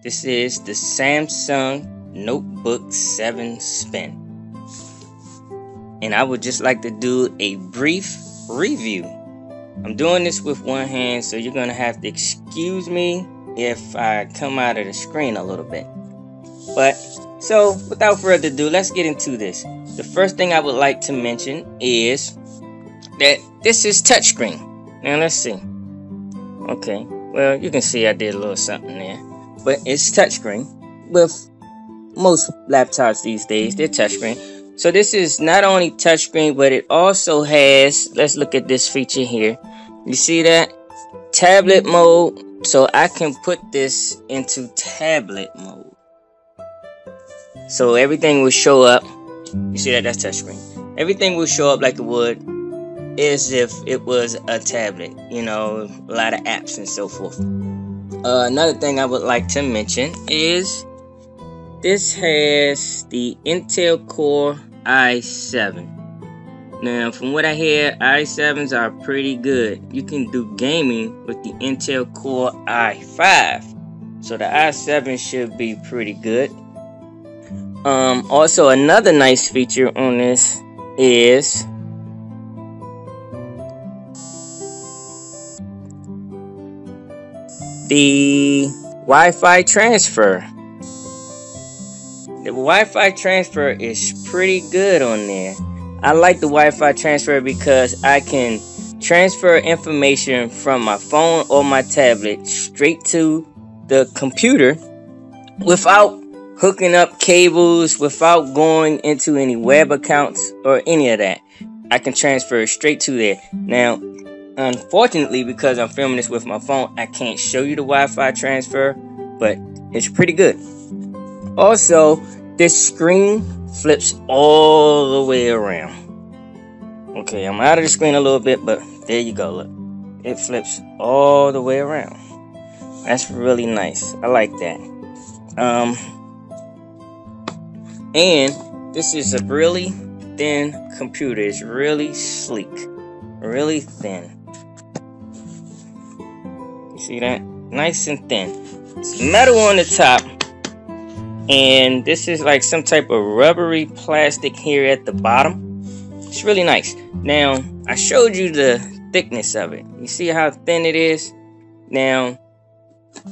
This is the Samsung Notebook 7 Spin. And I would just like to do a brief review. I'm doing this with one hand, so you're going to have to excuse me if I come out of the screen a little bit. But, so, without further ado, let's get into this. The first thing I would like to mention is that this is touchscreen. Now, let's see. Okay, well, you can see I did a little something there. But it's touchscreen. With most laptops these days, they're touchscreen. So this is not only touchscreen, but it also has, let's look at this feature here. You see that? Tablet mode. So I can put this into tablet mode. So everything will show up. You see that? That's touchscreen. Everything will show up like it would as if it was a tablet. You know, a lot of apps and so forth. Uh, another thing I would like to mention is this has the Intel Core i7. Now, from what I hear, i7s are pretty good. You can do gaming with the Intel Core i5. So the i7 should be pretty good. Um, also, another nice feature on this is the Wi-Fi transfer. The Wi-Fi transfer is pretty good on there. I like the Wi-Fi transfer because I can transfer information from my phone or my tablet straight to the computer without hooking up cables, without going into any web accounts or any of that. I can transfer straight to there. Now, Unfortunately, because I'm filming this with my phone, I can't show you the Wi-Fi transfer, but it's pretty good. Also, this screen flips all the way around. Okay, I'm out of the screen a little bit, but there you go, look. It flips all the way around. That's really nice. I like that. Um, and this is a really thin computer. It's really sleek, really thin. See that? Nice and thin. It's metal on the top. And this is like some type of rubbery plastic here at the bottom. It's really nice. Now, I showed you the thickness of it. You see how thin it is? Now,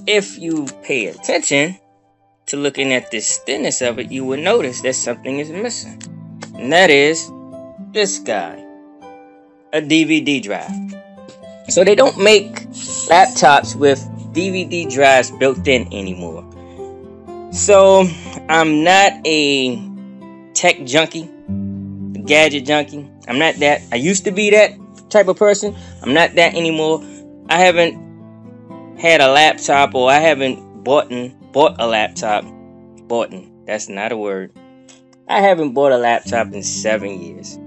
if you pay attention to looking at this thinness of it, you will notice that something is missing. And that is this guy. A DVD drive. So they don't make laptops with DVD drives built in anymore. So I'm not a tech junkie, gadget junkie. I'm not that. I used to be that type of person. I'm not that anymore. I haven't had a laptop or I haven't bought bought a laptop. Bought that's not a word. I haven't bought a laptop in seven years.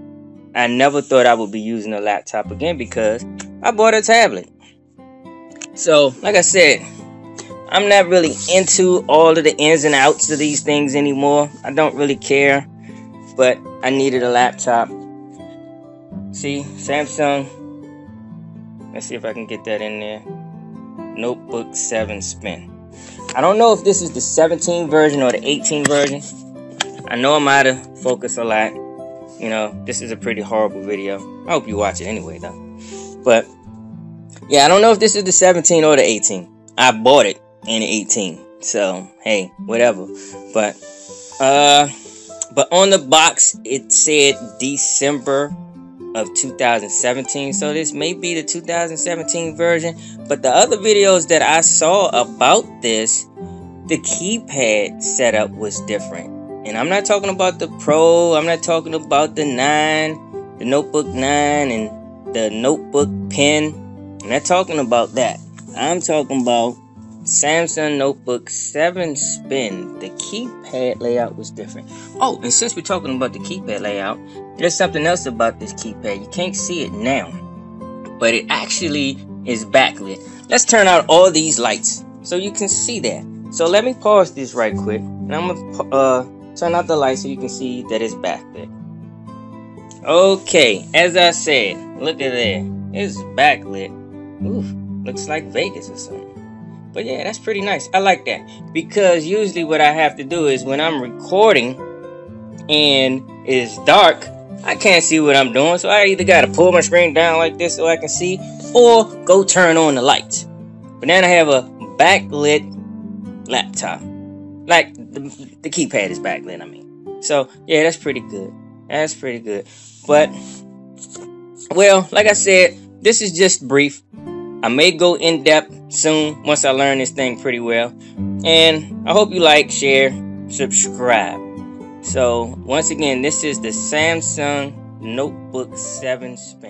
I never thought I would be using a laptop again because I bought a tablet. So, like I said, I'm not really into all of the ins and outs of these things anymore. I don't really care, but I needed a laptop. See, Samsung. Let's see if I can get that in there. Notebook 7 Spin. I don't know if this is the 17 version or the 18 version. I know I'm out of focus a lot. You know, this is a pretty horrible video. I hope you watch it anyway, though. But yeah, I don't know if this is the 17 or the 18. I bought it in the 18. So, hey, whatever. But uh but on the box it said December of 2017. So this may be the 2017 version, but the other videos that I saw about this, the keypad setup was different. And I'm not talking about the Pro, I'm not talking about the 9, the Notebook 9 and the notebook pen. And I'm not talking about that. I'm talking about Samsung Notebook 7 Spin. The keypad layout was different. Oh, and since we're talking about the keypad layout, there's something else about this keypad. You can't see it now, but it actually is backlit. Let's turn out all these lights so you can see that. So let me pause this right quick, and I'm gonna uh, turn out the light so you can see that it's backlit. Okay, as I said, look at there. It's backlit. Oof, looks like Vegas or something. but yeah, that's pretty nice. I like that because usually what I have to do is when I'm recording and it's dark, I can't see what I'm doing. So I either got to pull my screen down like this so I can see or go turn on the lights. But now I have a backlit laptop. Like the, the keypad is backlit, I mean. So yeah, that's pretty good. That's pretty good. But well, like I said, this is just brief. I may go in depth soon once I learn this thing pretty well. And I hope you like, share, subscribe. So, once again, this is the Samsung Notebook 7 Spin.